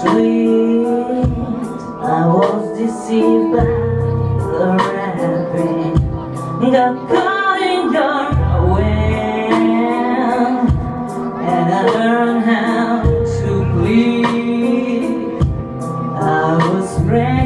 sweet. I was deceived by the rabbit. Got caught in your web, and I learned how to bleed. I was ready.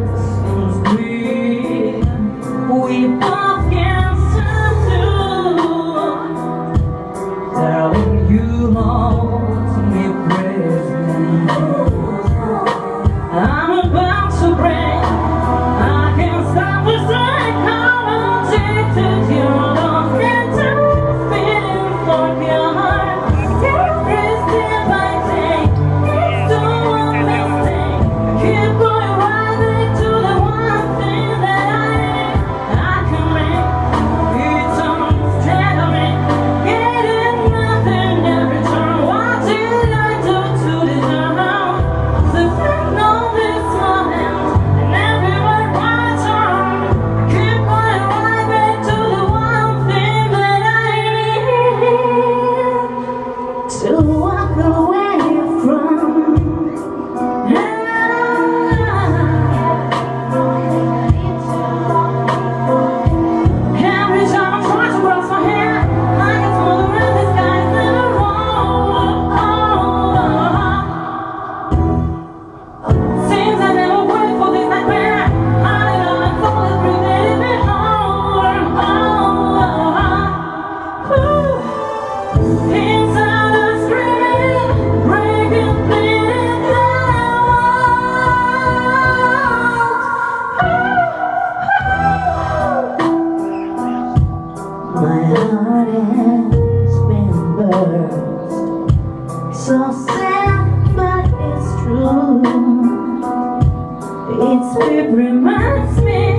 It reminds me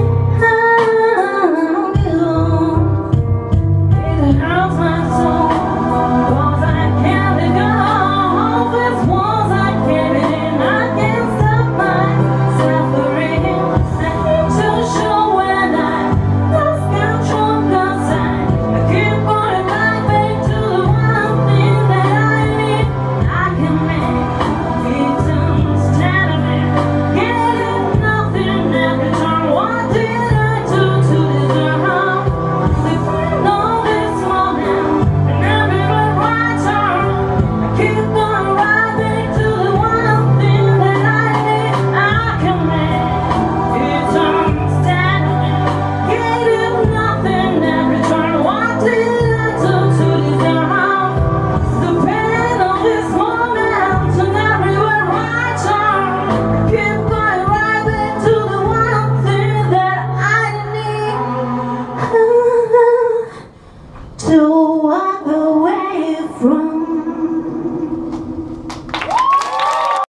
to what?